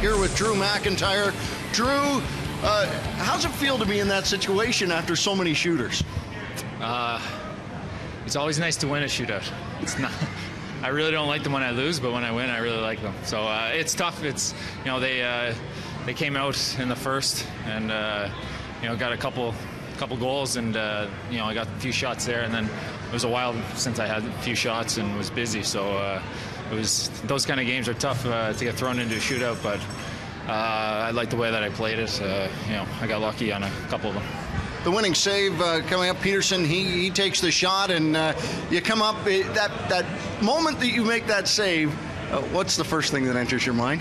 Here with Drew MacIntyre. Drew, uh, how's it feel to be in that situation after so many shooters? Uh, it's always nice to win a shootout. It's not. I really don't like them when I lose, but when I win, I really like them. So uh, it's tough. It's you know they uh, they came out in the first and uh, you know got a couple couple goals and uh, you know I got a few shots there, and then it was a while since I had a few shots and was busy. So uh, it was those kind of games are tough uh, to get thrown into a shootout, but I like the way that I played it. you know I got lucky on a couple of them the winning save uh, coming up. Peterson, he, he takes the shot, and uh, you come up. That that moment that you make that save, uh, what's the first thing that enters your mind?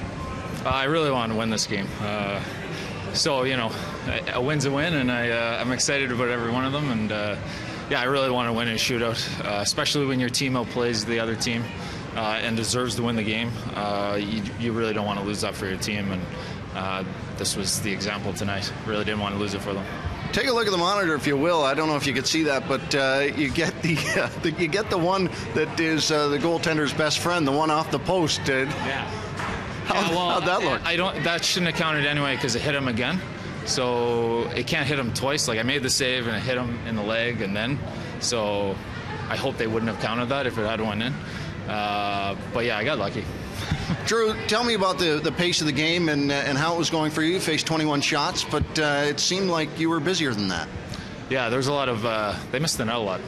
I really want to win this game. Uh, so you know, a, a, win's a win, and I uh, I'm excited about every one of them. And uh, yeah, I really want to win a shootout, especially when your team outplays the other team. and deserves to win the game. You, you, really don't want to lose that for your team, and this was the example tonight. Really didn't want to lose it for them. Take a look at the monitor, if you will. I don't know if you could see that, but uh, you get the, uh, the, you get the one that is uh, the goaltender's best friend, the one off the post. yeah. How, yeah, well, how'd that look? I don't. That shouldn't have counted anyway because it hit him again. So it can't hit him twice. Like I made the save and it hit him in the leg and then. So I hope they wouldn't have counted that if it had went in. Uh, but yeah, I got lucky. Drew, tell me about the, the pace of the game and, uh, and how it was going for you. You faced 21 shots, but uh, it seemed like you were busier than that. Yeah, there's a lot of, uh, they missed the net a lot.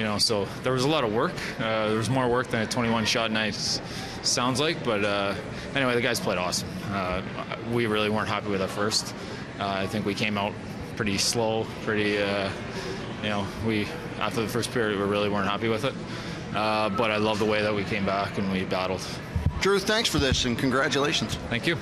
Uh, you know, so there was a lot of work. Uh, there was more work than a 21 shot night sounds like, but uh, anyway, the guys played awesome. we really weren't happy with our first. I think we came out pretty slow, pretty, you know, we, after the first period, we really weren't happy with it. Uh, but I love the way that we came back and we battled. Drew, thanks for this and congratulations. Thank you.